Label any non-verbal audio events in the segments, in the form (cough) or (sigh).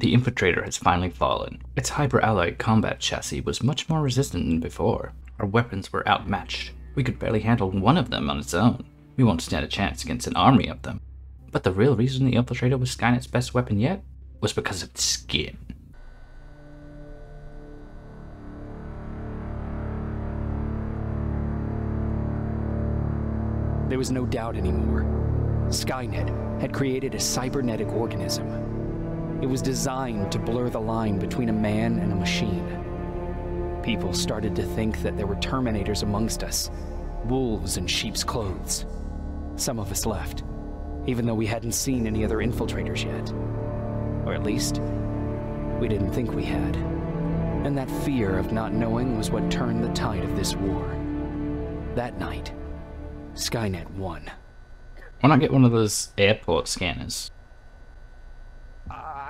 The Infiltrator has finally fallen. Its hyper-alloy combat chassis was much more resistant than before. Our weapons were outmatched. We could barely handle one of them on its own. We won't stand a chance against an army of them. But the real reason the Infiltrator was Skynet's best weapon yet was because of its skin. There was no doubt anymore. Skynet had created a cybernetic organism. It was designed to blur the line between a man and a machine. People started to think that there were Terminators amongst us, wolves in sheep's clothes. Some of us left, even though we hadn't seen any other infiltrators yet. Or at least, we didn't think we had. And that fear of not knowing was what turned the tide of this war. That night, Skynet won. Why not get one of those airport scanners?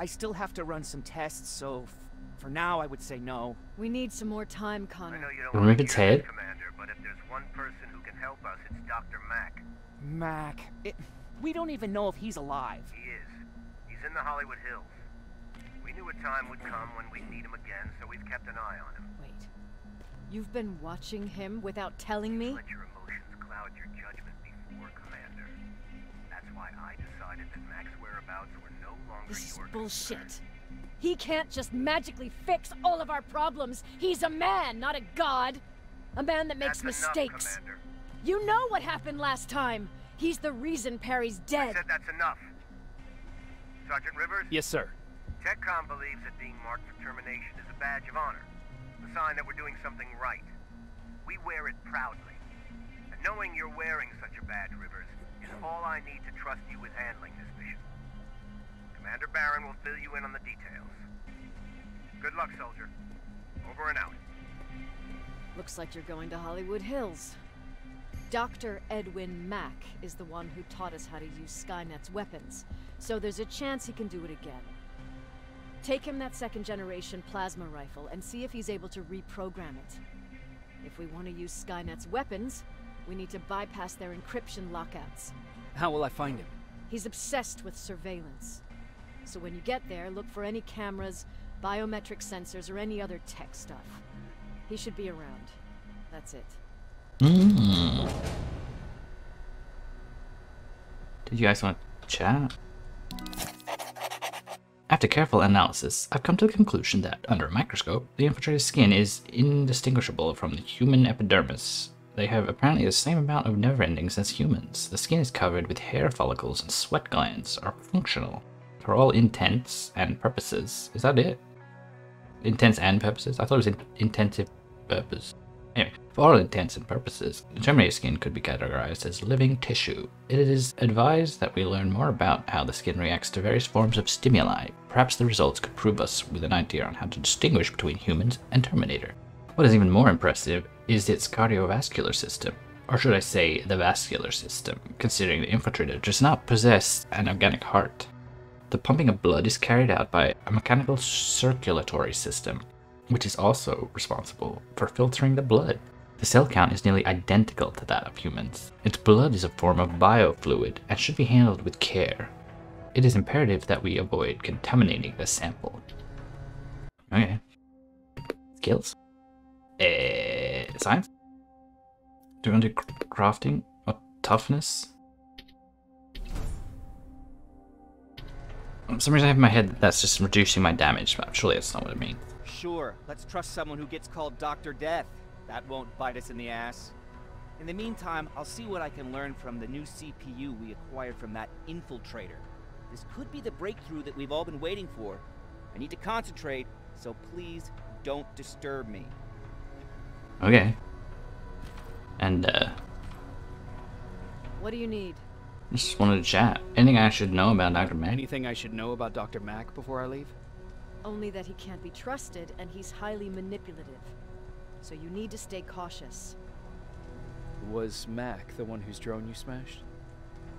I still have to run some tests, so f- for now I would say no. We need some more time, I Connor. know you don't Remove want to its hear that, head? Commander, but if there's one person who can help us, it's Dr. Mack. Mac, it, we don't even know if he's alive. He is. He's in the Hollywood Hills. We knew a time would come when we'd need him again, so we've kept an eye on him. Wait. You've been watching him without telling me? Let your emotions cloud your judgment before, Commander. That's why I decided that Mack's whereabouts were no longer This is bullshit. He can't just magically fix all of our problems. He's a man, not a god. A man that makes That's mistakes. Enough, You know what happened last time. He's the reason Perry's I dead. said that's enough. Sergeant Rivers? Yes, sir. TechCom believes that being marked for termination is a badge of honor, a sign that we're doing something right. We wear it proudly. And knowing you're wearing such a badge, Rivers, is all I need to trust you with handling this mission. Commander Barron will fill you in on the details. Good luck, soldier. Over and out. Looks like you're going to Hollywood Hills. Dr. Edwin Mack is the one who taught us how to use Skynet's weapons, so there's a chance he can do it again. Take him that second generation plasma rifle and see if he's able to reprogram it. If we want to use Skynet's weapons, we need to bypass their encryption lockouts. How will I find him? He's obsessed with surveillance. So when you get there, look for any cameras, biometric sensors, or any other tech stuff. He should be around. That's it. Mm. Did you guys want to chat? After careful analysis, I've come to the conclusion that, under a microscope, the infiltrator's skin is indistinguishable from the human epidermis. They have apparently the same amount of nerve endings as humans. The skin is covered with hair follicles and sweat glands are functional. For all intents and purposes. Is that it? Intents and purposes? I thought it was in- intensive purpose. Anyway, for all intents and purposes, the Terminator skin could be categorized as living tissue. It is advised that we learn more about how the skin reacts to various forms of stimuli. Perhaps the results could prove us with an idea on how to distinguish between humans and Terminator. What is even more impressive is its cardiovascular system, or should I say, the vascular system, considering the infiltrator does not possess an organic heart. The pumping of blood is carried out by a mechanical circulatory system, which is also responsible for filtering the blood. The cell count is nearly identical to that of humans. Its blood is a form of biofluid and should be handled with care. It is imperative that we avoid contaminating the sample. Okay. Skills. Eh, science? Do you want to crafting or toughness? For some reason I have in my head that that's just reducing my damage, but surely that's not what it means. Sure, let's trust someone who gets called Dr. Death. That won't bite us in the ass. In the meantime, I'll see what I can learn from the new CPU we acquired from that infiltrator. This could be the breakthrough that we've all been waiting for. I need to concentrate, so please don't disturb me. Okay. And, uh, What do you need? I just wanted to chat. Anything I should know about Dr. Mack? Anything I should know about Dr. Mack before I leave? Only that he can't be trusted and he's highly manipulative. So you need to stay cautious. Was Mack the one whose drone you smashed?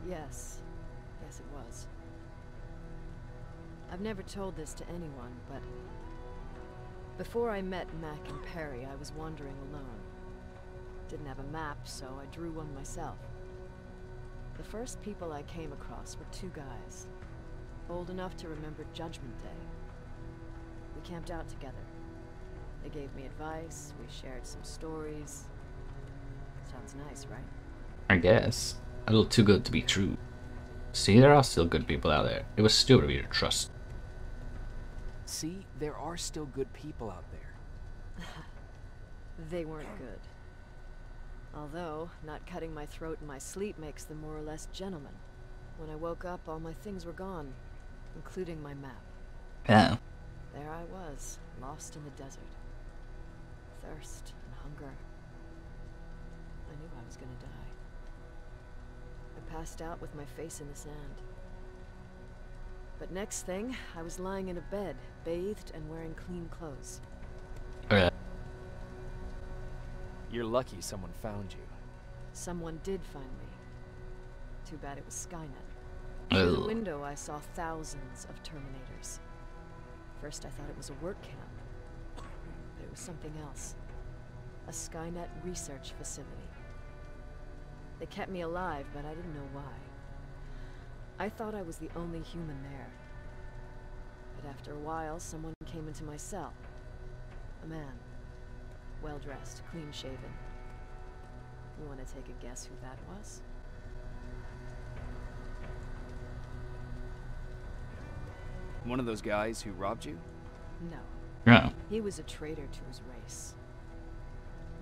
Yes. Yes, it was. I've never told this to anyone, but before I met Mack and Perry, I was wandering alone. Didn't have a map, so I drew one myself. The first people I came across were two guys, old enough to remember Judgment Day, We camped out together. They gave me advice, we shared some stories. Sounds nice, right? I guess. A little too good to be true. See, there are still good people out there. It was stupid of you to trust. See, there are still good people out there. (laughs) They weren't good. Although, not cutting my throat in my sleep makes them more or less gentlemen. When I woke up, all my things were gone, including my map. Yeah. There I was, lost in the desert. Thirst and hunger. I knew I was gonna die. I passed out with my face in the sand. But next thing, I was lying in a bed, bathed and wearing clean clothes. You're lucky someone found you. Someone did find me. Too bad it was Skynet. Through the window, I saw thousands of Terminators. First, I thought it was a work camp, but it was something else. A Skynet research facility. They kept me alive, but I didn't know why. I thought I was the only human there. But after a while, someone came into my cell. A man. Well dressed, clean shaven. You want to take a guess who that was? One of those guys who robbed you? No. No. He was a traitor to his race.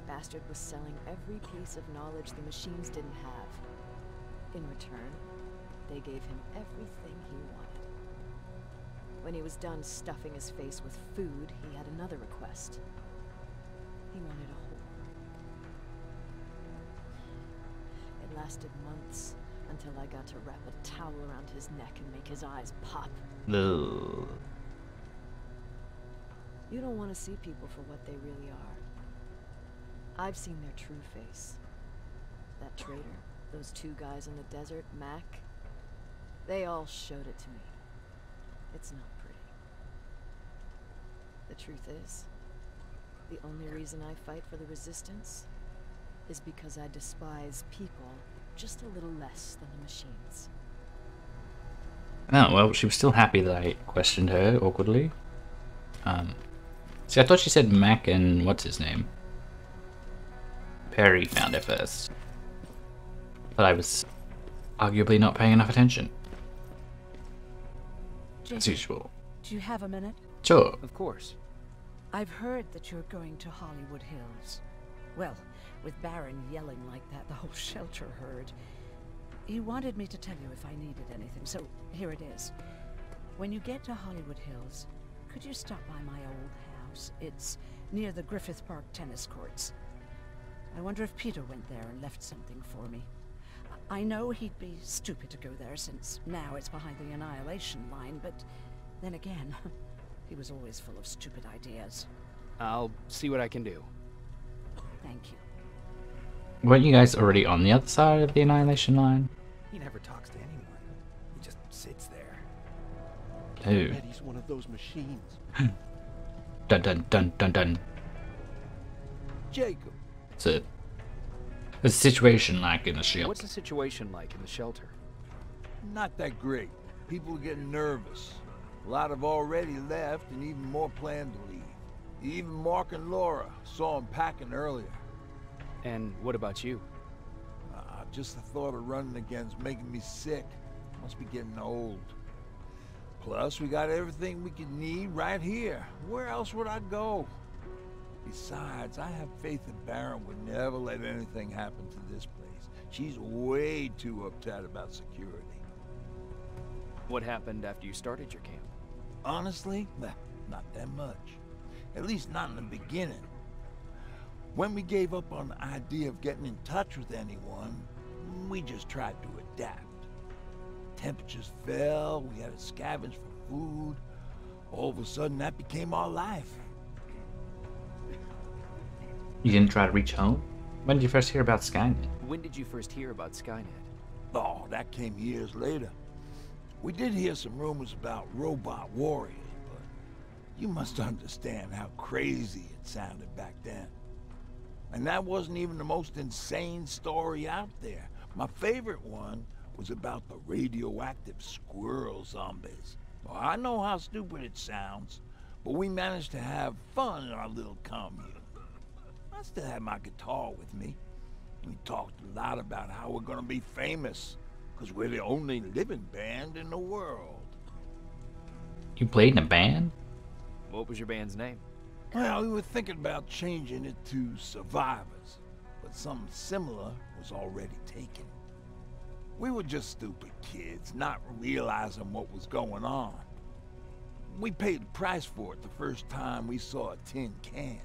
Bastard was selling every piece of knowledge the machines didn't have. In return, they gave him everything he wanted. When he was done stuffing his face with food, he had another request. He wanted a. It lasted months until I got to wrap a towel around his neck and make his eyes pop. No. You don't want to see people for what they really are. I've seen their true face. That traitor, those two guys in the desert, Mack, they all showed it to me. It's not pretty. The truth is, the only reason I fight for the Resistance is because I despise people just a little less than the machines. Oh, well, she was still happy that I questioned her awkwardly. Um, see, I thought she said Mack and what's his name? Perry found it first. But I was arguably not paying enough attention, as usual. do you have a minute? Sure. Of course. I've heard that you're going to Hollywood Hills. Well, with Baron yelling like that, the whole shelter heard. He wanted me to tell you if I needed anything, so here it is. When you get to Hollywood Hills, could you stop by my old house? It's near the Griffith Park tennis courts. I wonder if Peter went there and left something for me. I know he'd be stupid to go there since now it's behind the Annihilation line, but then again, (laughs) he was always full of stupid ideas. I'll see what I can do. Thank you. Weren't you guys already on the other side of the Annihilation line? He never talks to anyone. He just sits there. Bet he's one of those machines. (laughs) Dun dun dun dun dun. Jacob, It's a, a situation like in the shield. What's the situation like in the shelter? Not that great. People are getting nervous. A lot have already left, and even more plan to leave. Even Mark and Laura saw them packing earlier. And what about you? Uh, just the thought of running again's making me sick. Must be getting old. Plus, we got everything we could need right here. Where else would I go? Besides, I have faith that Baron would never let anything happen to this place. She's way too uptight about security. What happened after you started your camp? Honestly, not that much. At least not in the beginning. When we gave up on the idea of getting in touch with anyone, we just tried to adapt. Temperatures fell, we had to scavenge for food. All of a sudden, that became our life. You didn't try to reach home? When did you first hear about Skynet? When did you first hear about Skynet? Oh, that came years later. We did hear some rumors about robot warriors, but you must understand how crazy it sounded back then. And that wasn't even the most insane story out there. My favorite one was about the radioactive squirrel zombies. Oh, I know how stupid it sounds, but we managed to have fun in our little commune. I still had my guitar with me. We talked a lot about how we're gonna be famous, because we're the only living band in the world. You played in a band? What was your band's name? Well, we were thinking about changing it to Survivors, but something similar was already taken. We were just stupid kids, not realizing what was going on. We paid the price for it the first time we saw a tin can.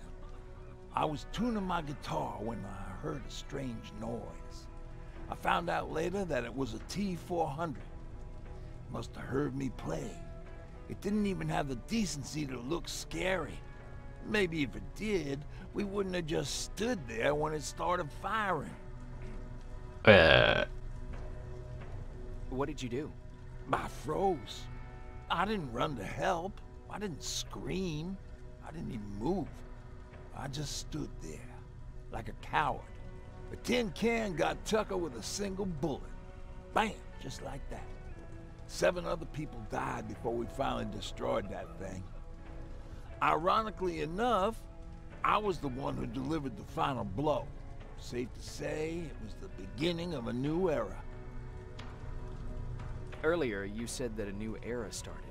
I was tuning my guitar when I heard a strange noise. I found out later that it was a T-400. Must have heard me play. It didn't even have the decency to look scary. Maybe if it did, we wouldn't have just stood there when it started firing. Uh, What did you do? I froze. I didn't run to help. I didn't scream. I didn't even move. I just stood there, like a coward. The tin can got Tucker with a single bullet. Bam! Just like that. Seven other people died before we finally destroyed that thing. Ironically enough, I was the one who delivered the final blow. Safe to say, it was the beginning of a new era. Earlier, you said that a new era started.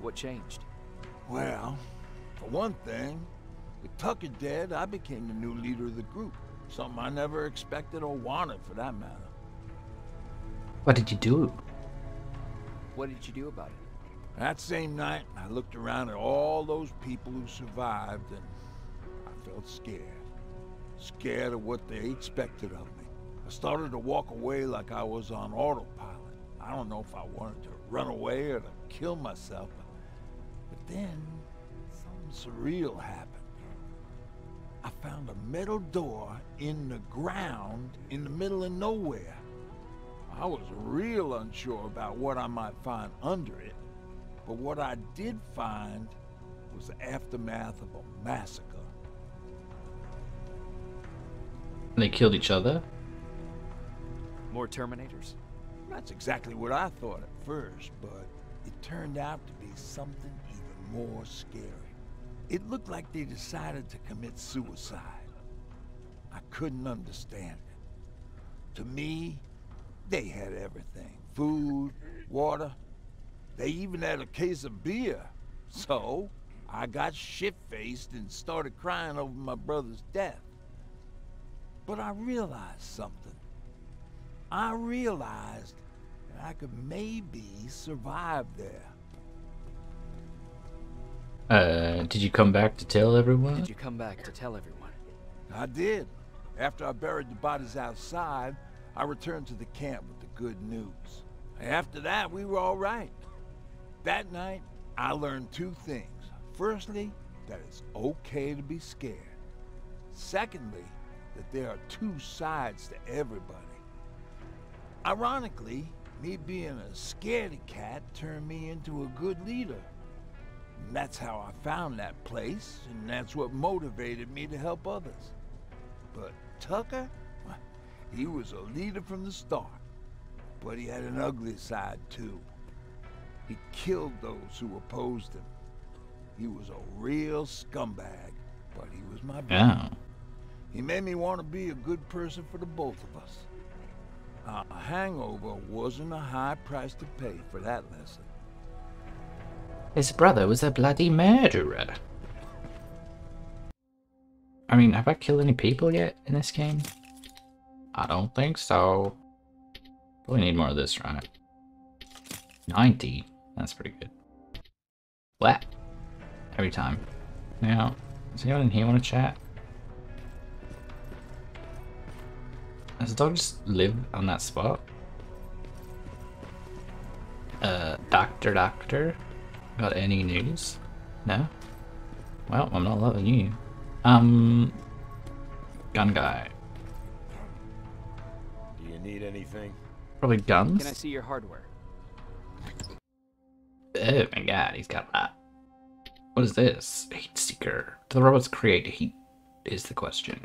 What changed? Well, for one thing, with Tucker dead, I became the new leader of the group. Something I never expected or wanted, for that matter. what did you do? What did you do about it? That same night, I looked around at all those people who survived, and I felt scared. Scared of what they expected of me. I started to walk away like I was on autopilot. I don't know if I wanted to run away or to kill myself, but, but then something surreal happened. I found a metal door in the ground in the middle of nowhere. I was real unsure about what I might find under it, but what I did find was the aftermath of a massacre. They killed each other? More Terminators? That's exactly what I thought at first, but it turned out to be something even more scary. It looked like they decided to commit suicide. I couldn't understand it. To me, they had everything. Food, water. They even had a case of beer. So, I got shit-faced and started crying over my brother's death. But I realized something. I realized that I could maybe survive there. Uh, did you come back to tell everyone? Did you come back to tell everyone? I did. After I buried the bodies outside, I returned to the camp with the good news. After that, we were all right. That night, I learned two things. Firstly, that it's okay to be scared. Secondly, that there are two sides to everybody. Ironically, me being a scaredy cat turned me into a good leader. And that's how I found that place, and that's what motivated me to help others. But Tucker, he was a leader from the start. But he had an ugly side, too. He killed those who opposed him. He was a real scumbag, but he was my brother. Oh. He made me want to be a good person for the both of us. A hangover wasn't a high price to pay for that lesson. His brother was a bloody murderer. I mean, have I killed any people yet in this game? I don't think so. We need more of this, right? 90. That's pretty good. What? Every time. Now, does anyone in here want to chat? Does the dog just live on that spot? Uh, doctor, doctor? Got any news? No? Well, I'm not loving you. Um, gun guy. Do you need anything? Probably guns? Can I see your hardware? Oh my god, he's got that. What is this? Heat seeker. Do the robots create heat? Is the question.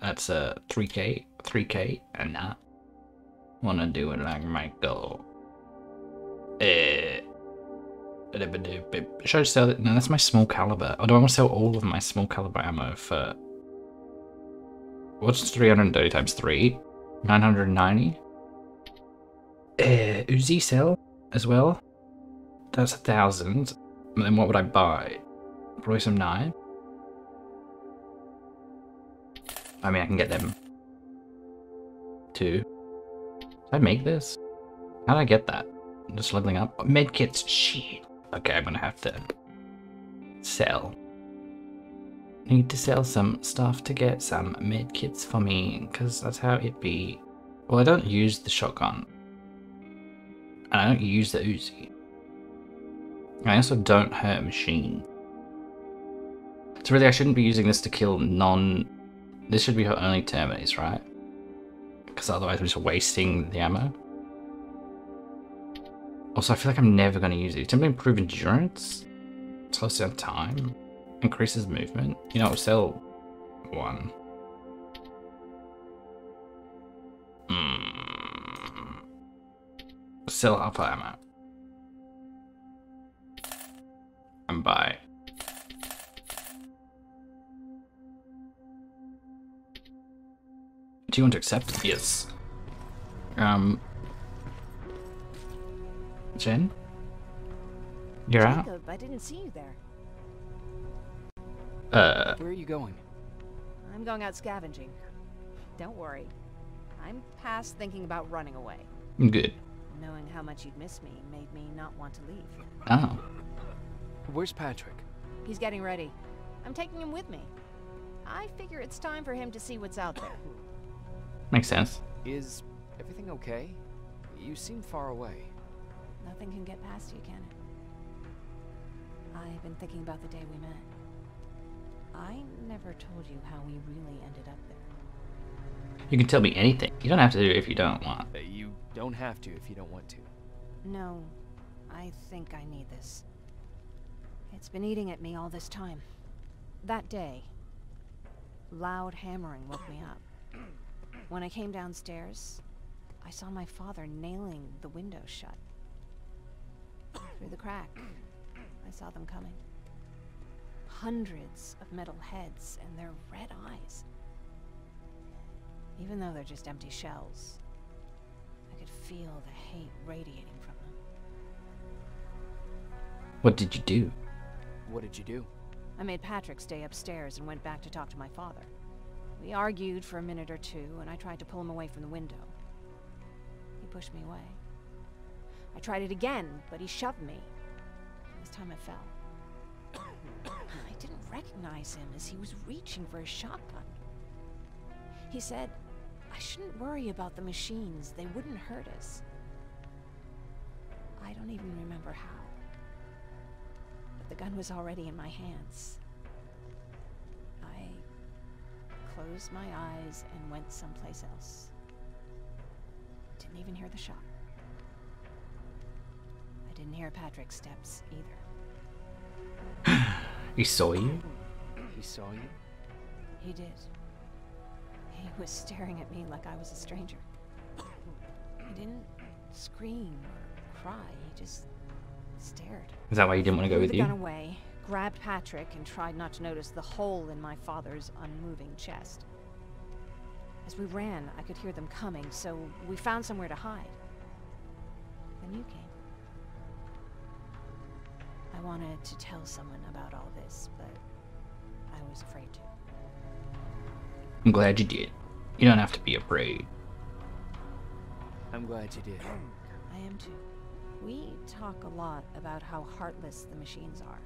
That's a 3K, 3K, and not wanna do it like Michael. Should I sell it? No, that's my small caliber. Or do I want to sell all of my small caliber ammo for... What's 330 times 3? 990? Uh, Uzi sell as well? That's a thousand. Then what would I buy? Probably some nine? I mean, I can get them. Two. Did I make this? How did I get that? Just leveling up? Oh, medkits, shit. Okay, I'm gonna have to sell. Need to sell some stuff to get some medkits for me, because that's how it be. Well, I don't use the shotgun. And I don't use the Uzi. I also don't hurt a machine. So really I shouldn't be using this to kill non... This should be her only Terminates, right? Because otherwise I'm just wasting the ammo. Also, I feel like I'm never going to use it. Simply improve endurance, slows down time, increases movement. You know, sell one. Mm. Sell alpha ammo. And buy. Do you want to accept? Yes. Um, Jen? You're out? I didn't see you there. Uh, Where are you going? I'm going out scavenging. Don't worry. I'm past thinking about running away. good. Knowing how much you'd miss me made me not want to leave. Oh. Where's Patrick? He's getting ready. I'm taking him with me. I figure it's time for him to see what's out there. Makes sense. Is everything okay? You seem far away. Nothing can get past you, can it? I've been thinking about the day we met. I never told you how we really ended up there. You can tell me anything. You don't have to do it if you don't want. You don't have to if you don't want to. No, I think I need this. It's been eating at me all this time. That day, loud hammering woke me up. When I came downstairs, I saw my father nailing the window shut. Through the crack, I saw them coming. Hundreds of metal heads and their red eyes. Even though they're just empty shells, I could feel the hate radiating from them. What did you do? What did you do? I made Patrick stay upstairs and went back to talk to my father. We argued for a minute or two, and I tried to pull him away from the window. He pushed me away. I tried it again, but he shoved me. This time I fell. (coughs) I didn't recognize him as he was reaching for his shotgun. He said, I shouldn't worry about the machines. They wouldn't hurt us. I don't even remember how. But the gun was already in my hands. I closed my eyes and went someplace else. Didn't even hear the shot. I didn't hear Patrick's steps either. (sighs) He saw you? He saw you? He did. He was staring at me like I was a stranger. He didn't scream or cry, he just stared. Is that why he didn't want to go with the you? gun away, grabbed Patrick, and tried not to notice the hole in my father's unmoving chest. As we ran, I could hear them coming, so we found somewhere to hide. Then you came. I wanted to tell someone about all this, but I was afraid to. I'm glad you did. You don't have to be afraid. I'm glad you did. I am too. We talk a lot about how heartless the machines are.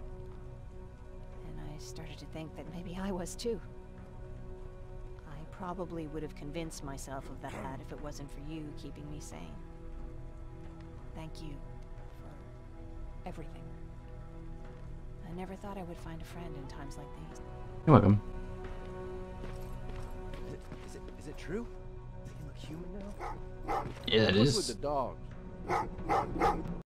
And I started to think that maybe I was too. I probably would have convinced myself of that if it wasn't for you keeping me sane. Thank you for everything. I never thought I would find a friend in times like these. You're welcome. Is it, is it, is it true? Does he look human now? Yeah, it is. What's with the dogs?